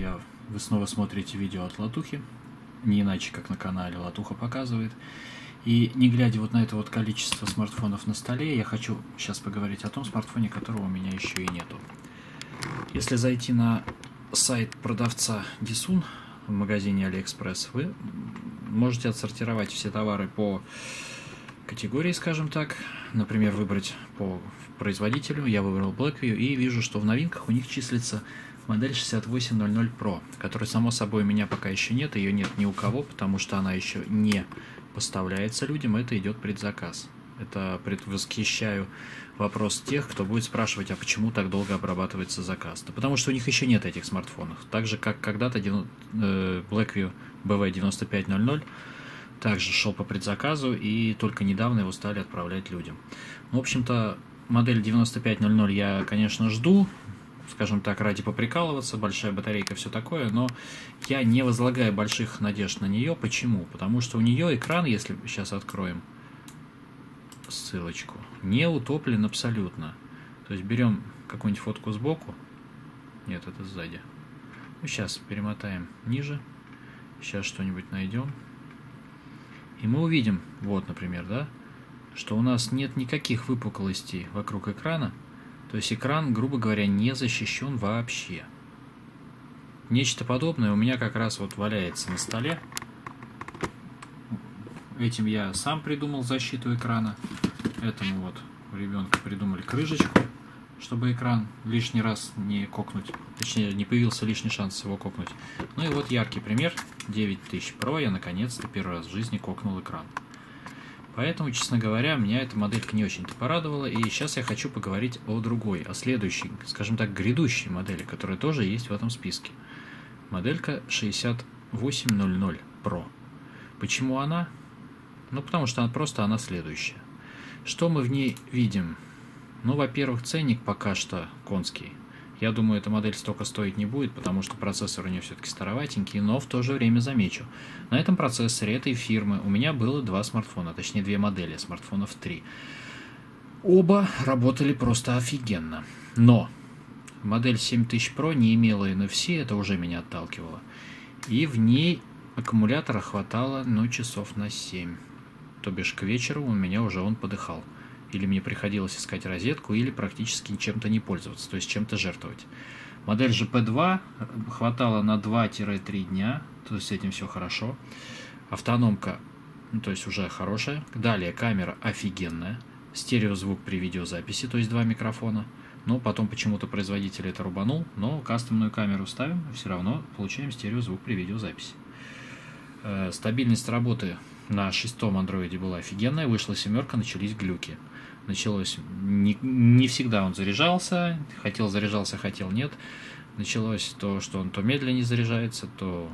друзья, вы снова смотрите видео от Латухи, не иначе, как на канале Латуха показывает. И не глядя вот на это вот количество смартфонов на столе, я хочу сейчас поговорить о том смартфоне, которого у меня еще и нету. Если зайти на сайт продавца Дисун в магазине Алиэкспресс, вы можете отсортировать все товары по категории, скажем так. Например, выбрать по производителю. Я выбрал Blackview и вижу, что в новинках у них числится модель 6800 Pro, которой, само собой, у меня пока еще нет, ее нет ни у кого, потому что она еще не поставляется людям, это идет предзаказ. Это предвосхищаю вопрос тех, кто будет спрашивать, а почему так долго обрабатывается заказ. Да потому что у них еще нет этих смартфонов. Так же, как когда-то э, Blackview BV9500 также шел по предзаказу, и только недавно его стали отправлять людям. В общем-то, модель 9500 я, конечно, жду, скажем так, ради поприкалываться, большая батарейка, все такое, но я не возлагаю больших надежд на нее. Почему? Потому что у нее экран, если сейчас откроем ссылочку, не утоплен абсолютно. То есть берем какую-нибудь фотку сбоку, нет, это сзади. Ну, сейчас перемотаем ниже, сейчас что-нибудь найдем. И мы увидим, вот, например, да, что у нас нет никаких выпуклостей вокруг экрана, то есть экран, грубо говоря, не защищен вообще. Нечто подобное у меня как раз вот валяется на столе. Этим я сам придумал защиту экрана. Этому вот у ребенка придумали крышечку, чтобы экран лишний раз не кокнуть. Точнее, не появился лишний шанс его кокнуть. Ну и вот яркий пример. 9000 Pro я наконец-то первый раз в жизни кокнул экран. Поэтому, честно говоря, меня эта моделька не очень-то порадовала, и сейчас я хочу поговорить о другой, о следующей, скажем так, грядущей модели, которая тоже есть в этом списке. Моделька 6800 Pro. Почему она? Ну, потому что она просто она следующая. Что мы в ней видим? Ну, во-первых, ценник пока что конский. Я думаю, эта модель столько стоить не будет, потому что процессор у нее все-таки староватенький, но в то же время замечу. На этом процессоре этой фирмы у меня было два смартфона, точнее две модели, смартфонов три. Оба работали просто офигенно. Но модель 7000 Pro не имела NFC, это уже меня отталкивало. И в ней аккумулятора хватало, ну, часов на 7. То бишь к вечеру у меня уже он подыхал или мне приходилось искать розетку, или практически чем-то не пользоваться, то есть чем-то жертвовать. Модель GP2 хватало на 2-3 дня, то есть с этим все хорошо. Автономка, ну, то есть уже хорошая. Далее камера офигенная. Стереозвук при видеозаписи, то есть два микрофона. Но потом почему-то производитель это рубанул, но кастомную камеру ставим, все равно получаем стереозвук при видеозаписи. Э, стабильность работы на шестом андроиде была офигенная, вышла семерка, начались глюки началось, не, не всегда он заряжался, хотел заряжался, хотел нет. Началось то, что он то медленнее заряжается, то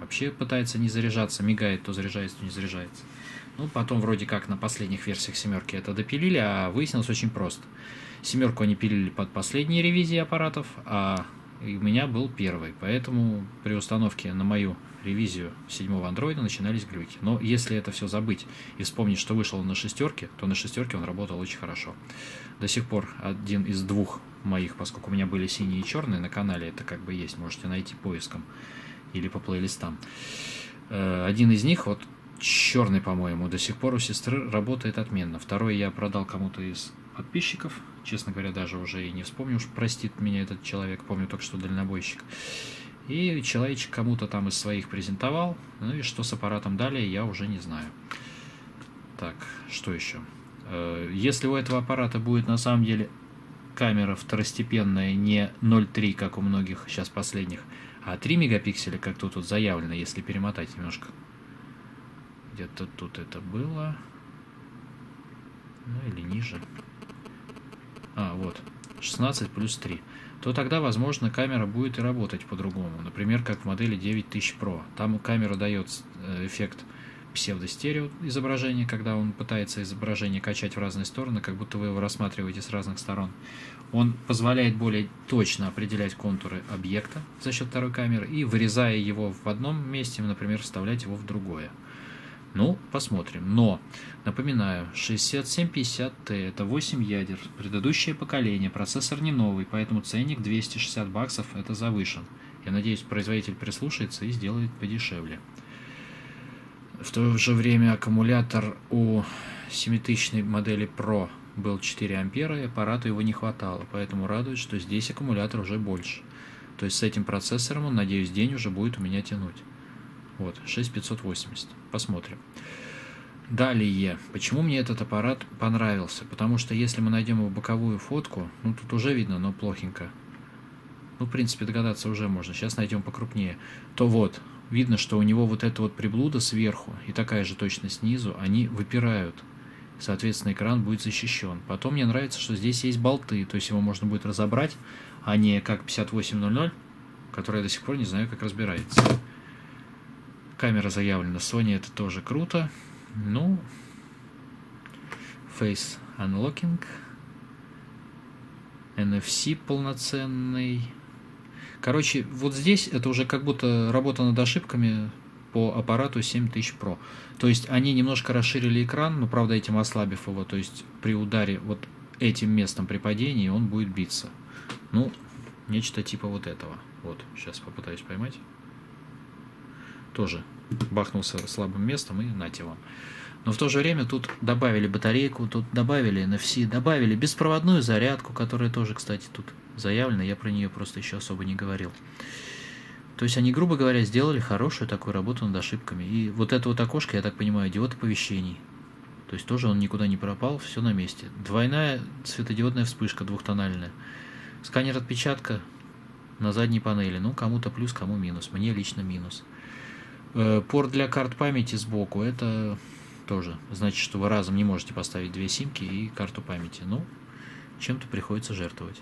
вообще пытается не заряжаться, мигает, то заряжается, то не заряжается. Ну, потом вроде как на последних версиях семерки это допилили, а выяснилось очень просто. Семерку они пилили под последние ревизии аппаратов, а у меня был первый. Поэтому при установке на мою ревизию седьмого андроида начинались глюки. Но если это все забыть и вспомнить, что вышел на шестерке, то на шестерке он работал очень хорошо. До сих пор один из двух моих, поскольку у меня были синие и черные на канале, это как бы есть, можете найти поиском или по плейлистам. Э, один из них, вот черный, по-моему, до сих пор у сестры работает отменно. Второй я продал кому-то из подписчиков. Честно говоря, даже уже и не вспомню, уж простит меня этот человек, помню только что дальнобойщик. И человечек кому-то там из своих презентовал. Ну и что с аппаратом далее, я уже не знаю. Так, что еще? Э, если у этого аппарата будет на самом деле камера второстепенная, не 0,3, как у многих сейчас последних, а 3 мегапикселя, как тут вот заявлено, если перемотать немножко. Где-то тут это было. Ну или ниже. А, вот. 16 плюс 3 то тогда, возможно, камера будет и работать по-другому. Например, как в модели 9000 Pro. Там камера дает э, эффект псевдостерео изображения, когда он пытается изображение качать в разные стороны, как будто вы его рассматриваете с разных сторон. Он позволяет более точно определять контуры объекта за счет второй камеры и, вырезая его в одном месте, например, вставлять его в другое. Ну, посмотрим. Но, напоминаю, 6750T это 8 ядер, предыдущее поколение, процессор не новый, поэтому ценник 260 баксов это завышен. Я надеюсь, производитель прислушается и сделает подешевле. В то же время аккумулятор у 7000 модели Pro был 4 ампера, и аппарату его не хватало, поэтому радует, что здесь аккумулятор уже больше. То есть с этим процессором надеюсь, день уже будет у меня тянуть. Вот, 6580. Посмотрим. Далее, почему мне этот аппарат понравился? Потому что если мы найдем его боковую фотку, ну тут уже видно, но плохенько. Ну, в принципе, догадаться уже можно. Сейчас найдем покрупнее. То вот, видно, что у него вот эта вот приблуда сверху и такая же точно снизу, они выпирают. Соответственно, экран будет защищен. Потом мне нравится, что здесь есть болты, то есть его можно будет разобрать, а не как 5800, который я до сих пор не знаю, как разбирается. Камера заявлена Sony, это тоже круто. Ну, Face Unlocking, NFC полноценный. Короче, вот здесь это уже как будто работа над ошибками по аппарату 7000 Pro. То есть они немножко расширили экран, но правда этим ослабив его. То есть при ударе вот этим местом при падении он будет биться. Ну, нечто типа вот этого. Вот, сейчас попытаюсь поймать. Тоже бахнулся слабым местом и нате вам. Но в то же время тут добавили батарейку, тут добавили NFC, добавили беспроводную зарядку, которая тоже, кстати, тут заявлена. Я про нее просто еще особо не говорил. То есть они, грубо говоря, сделали хорошую такую работу над ошибками. И вот это вот окошко, я так понимаю, диод оповещений. То есть тоже он никуда не пропал, все на месте. Двойная светодиодная вспышка двухтональная. Сканер отпечатка на задней панели. Ну, кому-то плюс, кому минус. Мне лично минус. Э, порт для карт памяти сбоку, это тоже значит, что вы разом не можете поставить две симки и карту памяти. Ну, чем-то приходится жертвовать.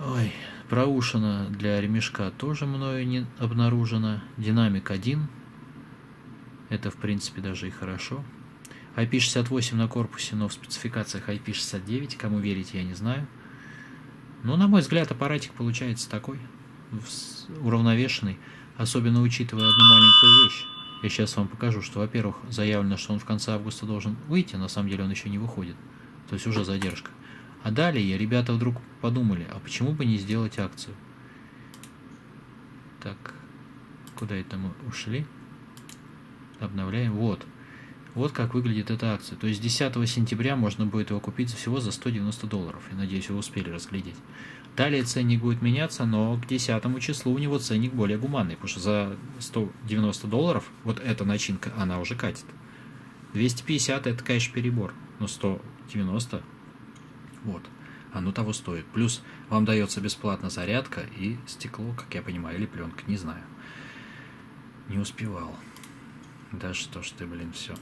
Ой, проушина для ремешка тоже мною не обнаружено. Динамик 1. Это, в принципе, даже и хорошо. IP68 на корпусе, но в спецификациях IP69. Кому верить, я не знаю. Но, на мой взгляд, аппаратик получается такой, уравновешенный. Особенно учитывая одну маленькую вещь. Я сейчас вам покажу, что, во-первых, заявлено, что он в конце августа должен выйти, на самом деле он еще не выходит. То есть уже задержка. А далее ребята вдруг подумали, а почему бы не сделать акцию? Так, куда это мы ушли? Обновляем. Вот. Вот как выглядит эта акция. То есть 10 сентября можно будет его купить всего за 190 долларов. Я надеюсь, вы успели разглядеть. Далее ценник будет меняться, но к 10 числу у него ценник более гуманный, потому что за 190 долларов вот эта начинка, она уже катит. 250 это, конечно, перебор, но 190 вот, оно того стоит. Плюс вам дается бесплатно зарядка и стекло, как я понимаю, или пленка, не знаю. Не успевал. Да что ж ты, блин, все.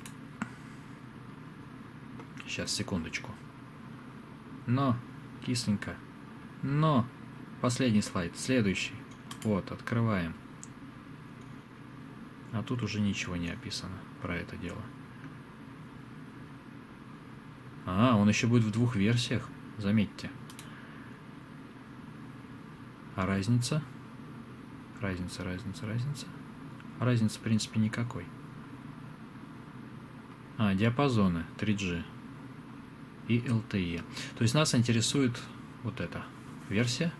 Сейчас, секундочку. Но, кисленько. Но, последний слайд, следующий. Вот, открываем. А тут уже ничего не описано про это дело. А, он еще будет в двух версиях, заметьте. А разница? Разница, разница, разница. Разницы, в принципе, никакой. А, диапазоны 3G и LTE. То есть нас интересует вот эта версия.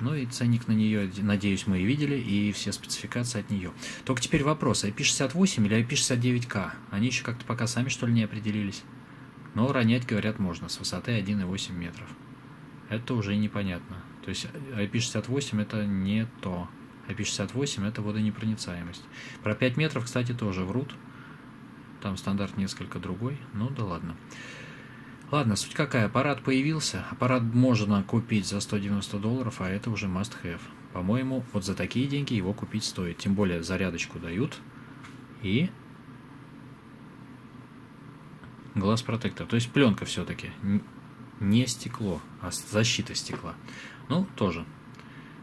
Ну и ценник на нее, надеюсь, мы и видели, и все спецификации от нее. Только теперь вопрос, IP68 или IP69K? Они еще как-то пока сами, что ли, не определились. Но ронять, говорят, можно с высоты 1,8 метров. Это уже непонятно. То есть IP68 это не то. IP68 это водонепроницаемость. Про 5 метров, кстати, тоже врут. Там стандарт несколько другой. Ну да ладно. Ладно, суть какая, аппарат появился, аппарат можно купить за 190 долларов, а это уже must have. По-моему, вот за такие деньги его купить стоит, тем более зарядочку дают. И глаз протектор, то есть пленка все-таки, не стекло, а защита стекла. Ну, тоже,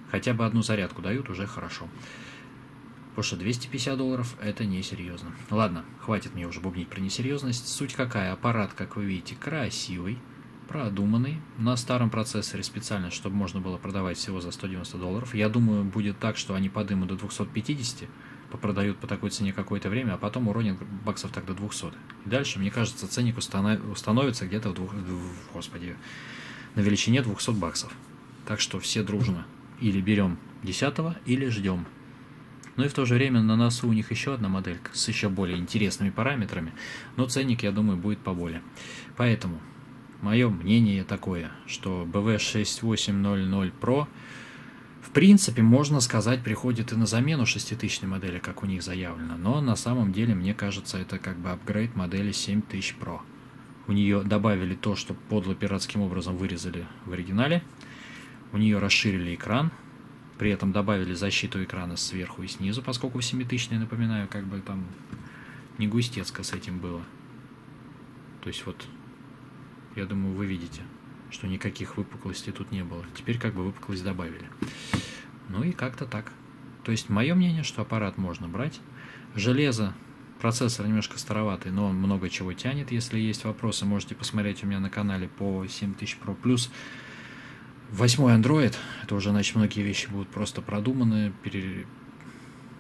хотя бы одну зарядку дают, уже хорошо. Потому что 250 долларов это несерьезно. Ладно, хватит мне уже бубнить про несерьезность. Суть какая? Аппарат, как вы видите, красивый, продуманный. На старом процессоре специально, чтобы можно было продавать всего за 190 долларов. Я думаю, будет так, что они подымут до 250, попродают по такой цене какое-то время, а потом уронят баксов так до 200. И дальше, мне кажется, ценник установится где-то в двух, господи, на величине 200 баксов. Так что все дружно Или берем 10 или ждем. Ну и в то же время на носу у них еще одна моделька с еще более интересными параметрами, но ценник, я думаю, будет поболее. Поэтому мое мнение такое, что BV6800 Pro в принципе, можно сказать, приходит и на замену 6000 модели, как у них заявлено, но на самом деле, мне кажется, это как бы апгрейд модели 7000 Pro. У нее добавили то, что подло пиратским образом вырезали в оригинале. У нее расширили экран, при этом добавили защиту экрана сверху и снизу, поскольку 7000, напоминаю, как бы там не густецко с этим было. То есть вот, я думаю, вы видите, что никаких выпуклостей тут не было. Теперь как бы выпуклость добавили. Ну и как-то так. То есть мое мнение, что аппарат можно брать. Железо, процессор немножко староватый, но он много чего тянет. Если есть вопросы, можете посмотреть у меня на канале по 7000 Pro Plus. Восьмой Android, это уже, значит, многие вещи будут просто продуманы, пере...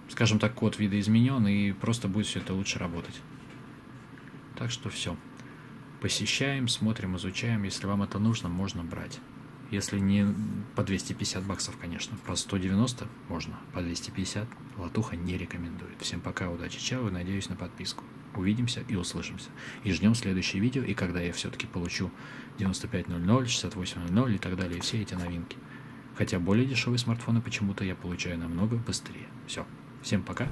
скажем так, код видоизменен, и просто будет все это лучше работать. Так что все. Посещаем, смотрим, изучаем. Если вам это нужно, можно брать. Если не по 250 баксов, конечно. По 190 можно. По 250 Латуха не рекомендует. Всем пока, удачи, чао и надеюсь на подписку. Увидимся и услышимся. И ждем следующее видео, и когда я все-таки получу 9500, 6800 и так далее, и все эти новинки. Хотя более дешевые смартфоны почему-то я получаю намного быстрее. Все. Всем пока.